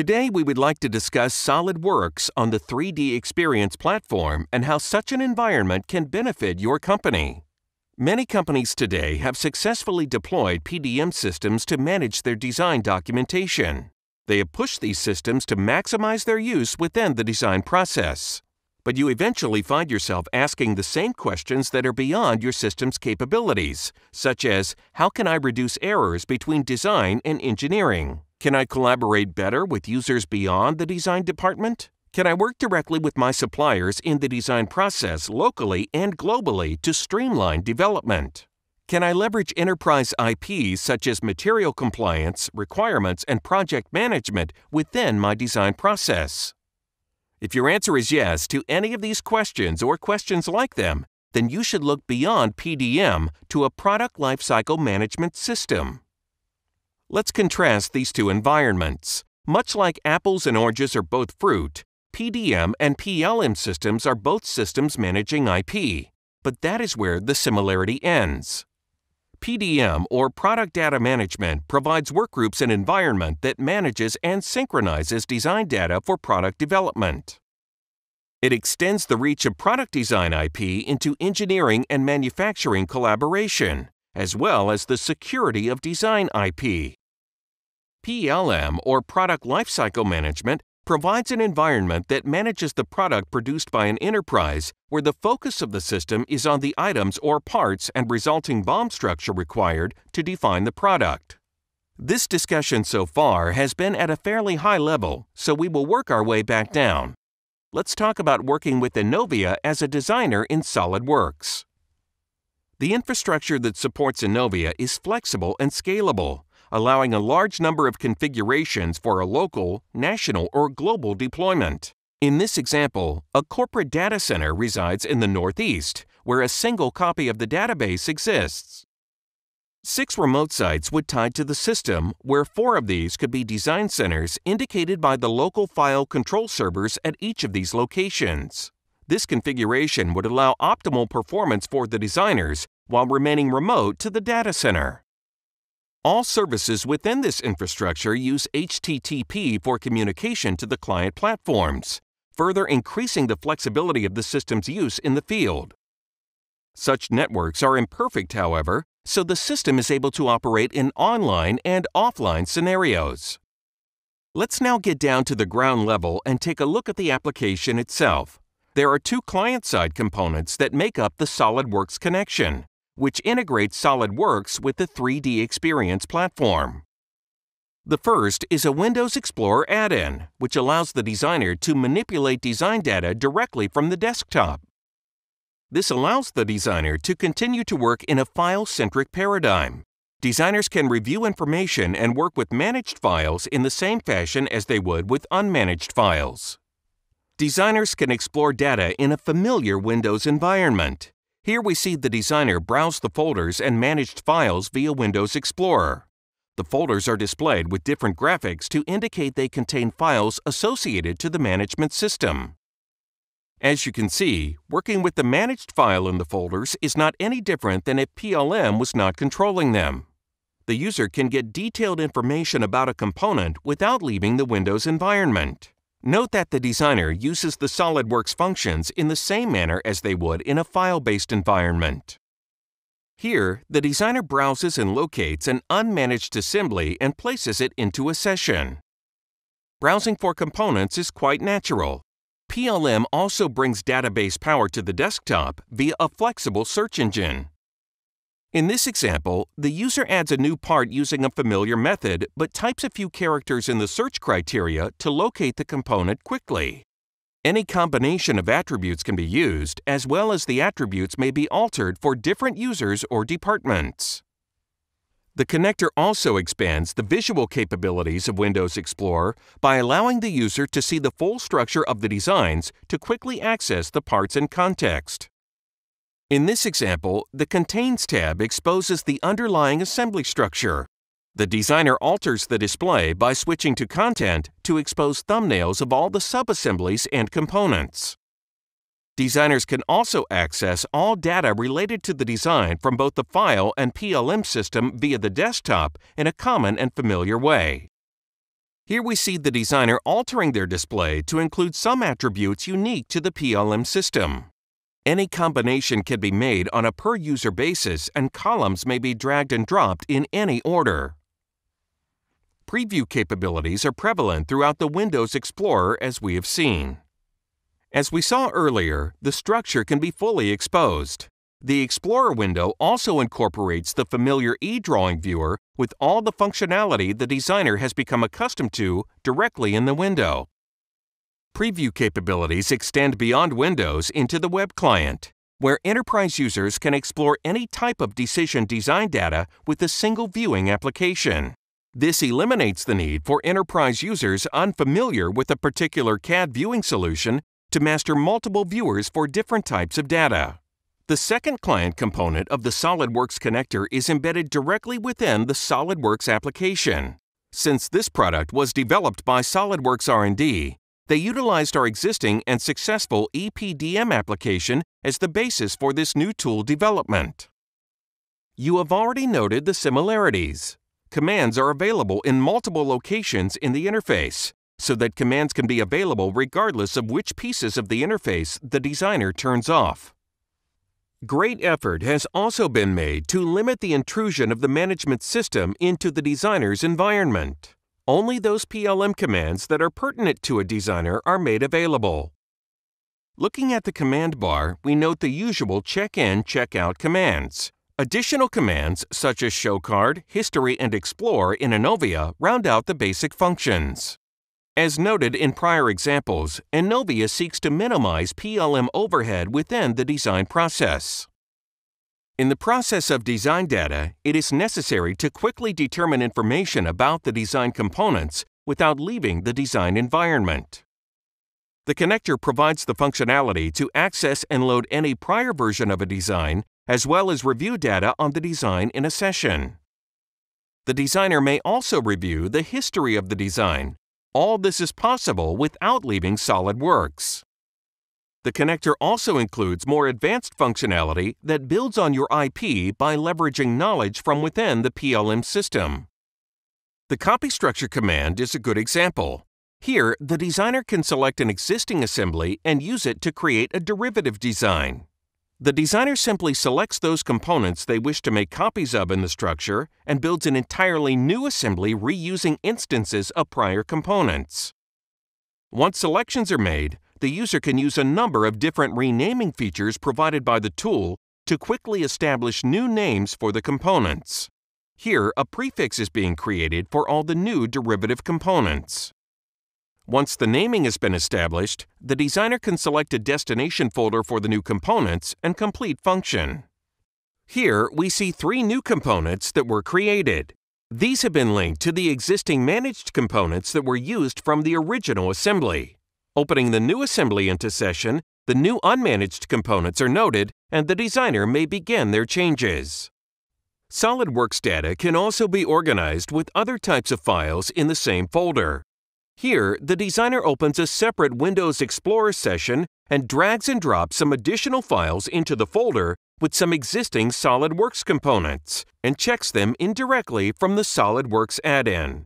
Today, we would like to discuss SolidWorks on the 3D Experience platform and how such an environment can benefit your company. Many companies today have successfully deployed PDM systems to manage their design documentation. They have pushed these systems to maximize their use within the design process. But you eventually find yourself asking the same questions that are beyond your system's capabilities, such as How can I reduce errors between design and engineering? Can I collaborate better with users beyond the design department? Can I work directly with my suppliers in the design process locally and globally to streamline development? Can I leverage enterprise IPs such as material compliance, requirements, and project management within my design process? If your answer is yes to any of these questions or questions like them, then you should look beyond PDM to a product lifecycle management system. Let's contrast these two environments. Much like apples and oranges are both fruit, PDM and PLM systems are both systems managing IP, but that is where the similarity ends. PDM, or Product Data Management, provides workgroups an environment that manages and synchronizes design data for product development. It extends the reach of product design IP into engineering and manufacturing collaboration, as well as the security of design IP. PLM, or Product Lifecycle Management, provides an environment that manages the product produced by an enterprise where the focus of the system is on the items or parts and resulting BOM structure required to define the product. This discussion so far has been at a fairly high level, so we will work our way back down. Let's talk about working with ENOVIA as a designer in SolidWorks. The infrastructure that supports ENOVIA is flexible and scalable allowing a large number of configurations for a local, national, or global deployment. In this example, a corporate data center resides in the Northeast, where a single copy of the database exists. Six remote sites would tie to the system, where four of these could be design centers indicated by the local file control servers at each of these locations. This configuration would allow optimal performance for the designers while remaining remote to the data center. All services within this infrastructure use HTTP for communication to the client platforms, further increasing the flexibility of the system's use in the field. Such networks are imperfect, however, so the system is able to operate in online and offline scenarios. Let's now get down to the ground level and take a look at the application itself. There are two client-side components that make up the SolidWorks connection which integrates SolidWorks with the 3D Experience platform. The first is a Windows Explorer add-in, which allows the designer to manipulate design data directly from the desktop. This allows the designer to continue to work in a file-centric paradigm. Designers can review information and work with managed files in the same fashion as they would with unmanaged files. Designers can explore data in a familiar Windows environment. Here we see the designer browse the folders and managed files via Windows Explorer. The folders are displayed with different graphics to indicate they contain files associated to the management system. As you can see, working with the managed file in the folders is not any different than if PLM was not controlling them. The user can get detailed information about a component without leaving the Windows environment. Note that the designer uses the SOLIDWORKS functions in the same manner as they would in a file-based environment. Here, the designer browses and locates an unmanaged assembly and places it into a session. Browsing for components is quite natural. PLM also brings database power to the desktop via a flexible search engine. In this example, the user adds a new part using a familiar method but types a few characters in the search criteria to locate the component quickly. Any combination of attributes can be used, as well as the attributes may be altered for different users or departments. The connector also expands the visual capabilities of Windows Explorer by allowing the user to see the full structure of the designs to quickly access the parts in context. In this example, the Contains tab exposes the underlying assembly structure. The designer alters the display by switching to Content to expose thumbnails of all the subassemblies and components. Designers can also access all data related to the design from both the file and PLM system via the desktop in a common and familiar way. Here we see the designer altering their display to include some attributes unique to the PLM system. Any combination can be made on a per user basis and columns may be dragged and dropped in any order. Preview capabilities are prevalent throughout the Windows Explorer as we have seen. As we saw earlier, the structure can be fully exposed. The Explorer window also incorporates the familiar e-drawing viewer with all the functionality the designer has become accustomed to directly in the window. Preview capabilities extend beyond Windows into the web client, where enterprise users can explore any type of decision design data with a single viewing application. This eliminates the need for enterprise users unfamiliar with a particular CAD viewing solution to master multiple viewers for different types of data. The second client component of the SOLIDWORKS connector is embedded directly within the SOLIDWORKS application. Since this product was developed by SOLIDWORKS R&D, they utilized our existing and successful EPDM application as the basis for this new tool development. You have already noted the similarities. Commands are available in multiple locations in the interface, so that commands can be available regardless of which pieces of the interface the designer turns off. Great effort has also been made to limit the intrusion of the management system into the designer's environment. Only those PLM commands that are pertinent to a designer are made available. Looking at the command bar, we note the usual check-in, check-out commands. Additional commands such as show card, history, and explore in ENOVIA, round out the basic functions. As noted in prior examples, ENOVIA seeks to minimize PLM overhead within the design process. In the process of design data, it is necessary to quickly determine information about the design components without leaving the design environment. The connector provides the functionality to access and load any prior version of a design, as well as review data on the design in a session. The designer may also review the history of the design, all this is possible without leaving SOLIDWORKS. The connector also includes more advanced functionality that builds on your IP by leveraging knowledge from within the PLM system. The copy structure command is a good example. Here, the designer can select an existing assembly and use it to create a derivative design. The designer simply selects those components they wish to make copies of in the structure and builds an entirely new assembly reusing instances of prior components. Once selections are made, the user can use a number of different renaming features provided by the tool to quickly establish new names for the components. Here, a prefix is being created for all the new derivative components. Once the naming has been established, the designer can select a destination folder for the new components and complete function. Here, we see three new components that were created. These have been linked to the existing managed components that were used from the original assembly. Opening the new assembly into session, the new unmanaged components are noted and the designer may begin their changes. SOLIDWORKS data can also be organized with other types of files in the same folder. Here, the designer opens a separate Windows Explorer session and drags and drops some additional files into the folder with some existing SOLIDWORKS components and checks them indirectly from the SOLIDWORKS add-in.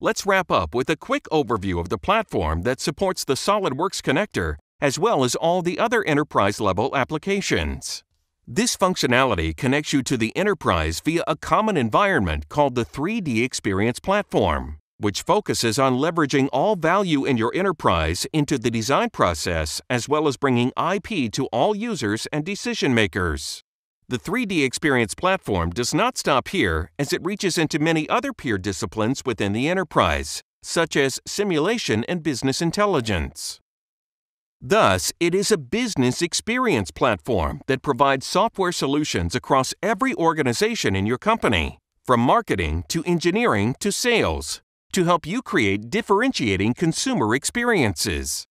Let's wrap up with a quick overview of the platform that supports the SOLIDWORKS connector as well as all the other enterprise-level applications. This functionality connects you to the enterprise via a common environment called the 3D Experience Platform which focuses on leveraging all value in your enterprise into the design process as well as bringing IP to all users and decision makers. The 3D Experience platform does not stop here as it reaches into many other peer disciplines within the enterprise, such as simulation and business intelligence. Thus, it is a business experience platform that provides software solutions across every organization in your company, from marketing to engineering to sales, to help you create differentiating consumer experiences.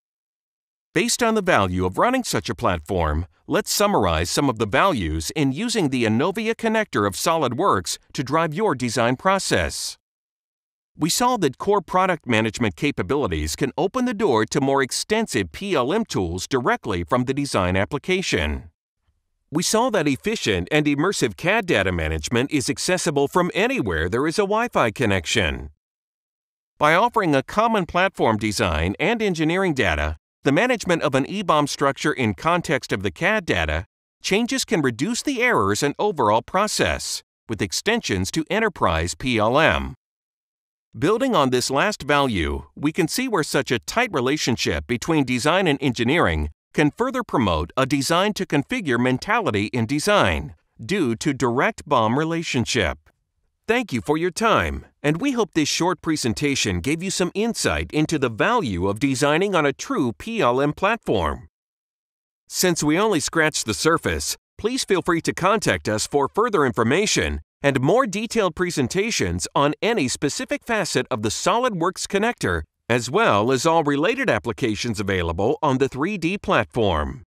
Based on the value of running such a platform, let's summarize some of the values in using the Enovia connector of SOLIDWORKS to drive your design process. We saw that core product management capabilities can open the door to more extensive PLM tools directly from the design application. We saw that efficient and immersive CAD data management is accessible from anywhere there is a Wi Fi connection. By offering a common platform design and engineering data, the management of an EBOM structure in context of the CAD data, changes can reduce the errors and overall process, with extensions to Enterprise PLM. Building on this last value, we can see where such a tight relationship between design and engineering can further promote a design to configure mentality in design due to direct BOM relationship. Thank you for your time, and we hope this short presentation gave you some insight into the value of designing on a true PLM platform. Since we only scratched the surface, please feel free to contact us for further information and more detailed presentations on any specific facet of the SOLIDWORKS connector, as well as all related applications available on the 3D platform.